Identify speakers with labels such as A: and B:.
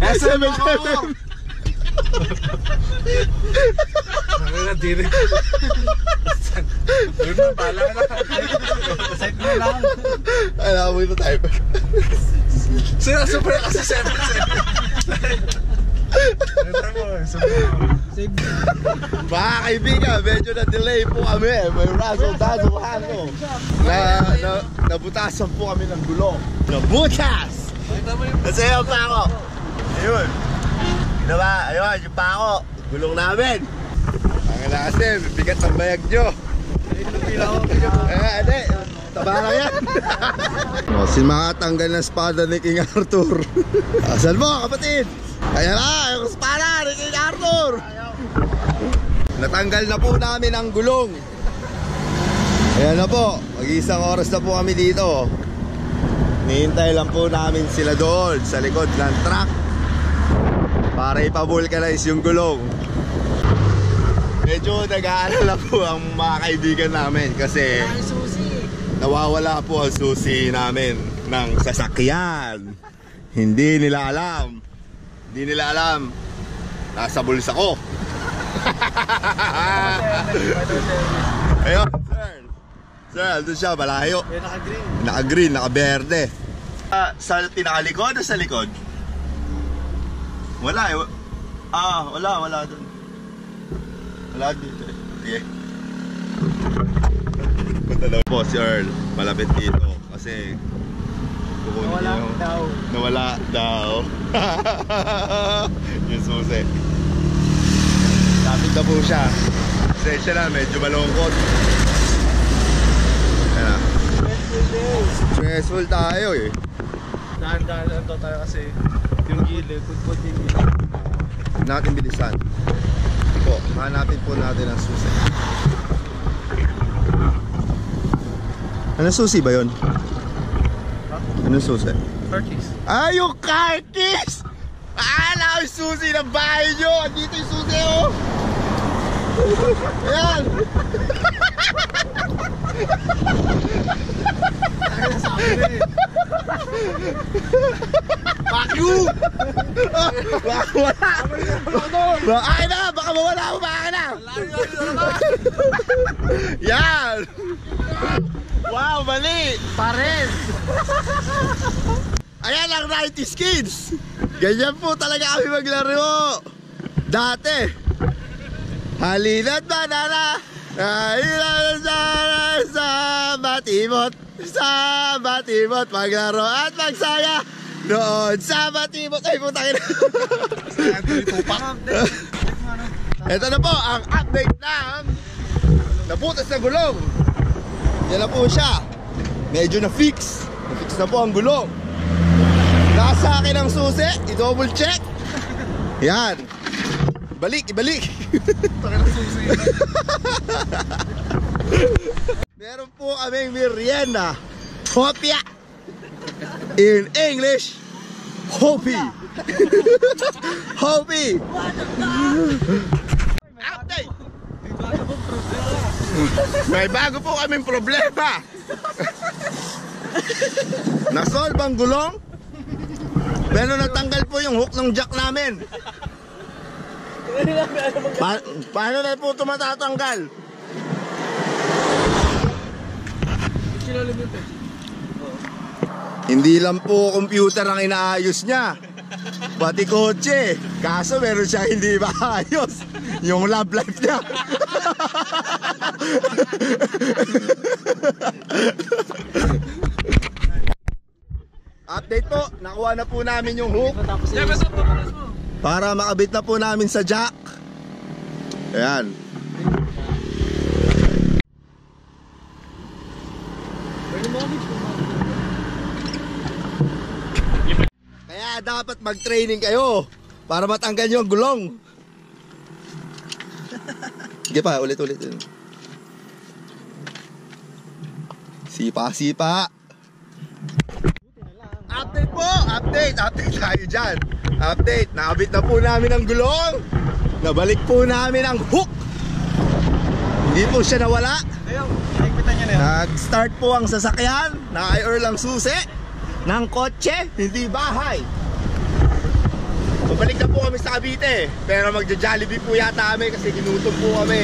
A: SM7.
B: Ano na, direct. Yun na, pala na. Site mo lang.
A: Alam mo ito tayo.
B: Sino, super ka sa 7-7.
A: Mga kaibigan, medyo na-delay po kami. May razzle-dazzle hango. Na, na, nabutasan po kami ng gulong. Nabutas! Nasayaw pa ako. Ayun. Diba? Ayun, yung pa ako. Gulong namin. Ang na kasi, bigat ng bayag nyo. Eh, ade. Taba lang yan. oh, si mga tanggal na espada ni King Arthur. Asal mo, kapatid? Ayan na, yung espada ni King Arthur. Natanggal na po namin ang gulong. Ayan na po, mag-isang oras na po kami dito. Nihintay lang po namin sila doon sa likod ng truck para ipavulcanize yung gulong. Medyo nag-aalala po ang mga kaibigan namin kasi nawawala po ang susi namin ng sasakyan. Hindi nila alam. Hindi nila alam. Nasa bulsa ko. Ayun, sir. Sir, doon siya, malayo.
B: Naka-green.
A: Naka-green, naka-berde. Ah, sa pinakalikod o sa likod? Wala eh. Ah, wala, wala doon. Wala dito eh. Sige. Punta daw po si Earl. Malapit dito. Kasi kukunin
B: Nawala
A: yung-
B: daw.
A: Nawala daw. yung susi. Lapit na po siya. Pasensya na, medyo malungkot. Ayan na. Stressful tayo eh.
B: Dahan-dahan lang daw tayo kasi yung gilid, pudpud yung gilid.
A: Natin bilisan. Po, hanapin po natin ang susi. Ano susi ba yon? Ano susi?
B: Turkeys.
A: Ah, yung car keys! Akala ko yung susi ng bahay nyo! Andito yung susi, oh! Ayan! Fuck you! Baka wala! Baka akin na! Baka mawala mo! Baka na! Yan! Wow, mali! Pares! Ayan ang 90s kids! Ganyan po talaga kami maglaro! Dati! Halina't banana! Halina't banana sa batimot! Sa batimot! Maglaro at magsaya! Noon sa batimot! Ay, putang ina! Ito na po ang update ng nabutas na gulong. Yan na po siya. Medyo na-fix. Na-fix na po ang gulong. Nasa akin ang susi. I-double check. Yan. Balik, ibalik. Meron po kaming merienda. Hopia. In English, Hopi. Hopi. Update. May bago po kaming problema. Nasolve ang gulong. Pero natanggal po yung hook ng jack namin. Pa- paano na po ito matatanggal? Hindi lang po computer ang inaayos niya. Pati kotse. Kaso meron siya hindi maayos. Yung love life niya. Update po, nakuha na po namin yung hook para makabit na po namin sa jack. Ayan. Kaya dapat mag-training kayo para matanggal nyo ang gulong. Sige pa, ulit-ulit. Sipa, sipa. Update po! Update! Update tayo dyan. Update. Nakabit na po namin ang gulong. Nabalik po namin ang hook. Hindi po siya nawala. Nag-start po ang sasakyan. Naka-earl ang susi. ng kotse, hindi bahay. Babalik na po kami sa Cavite, pero magja-Jollibee po yata kami kasi ginutom po kami.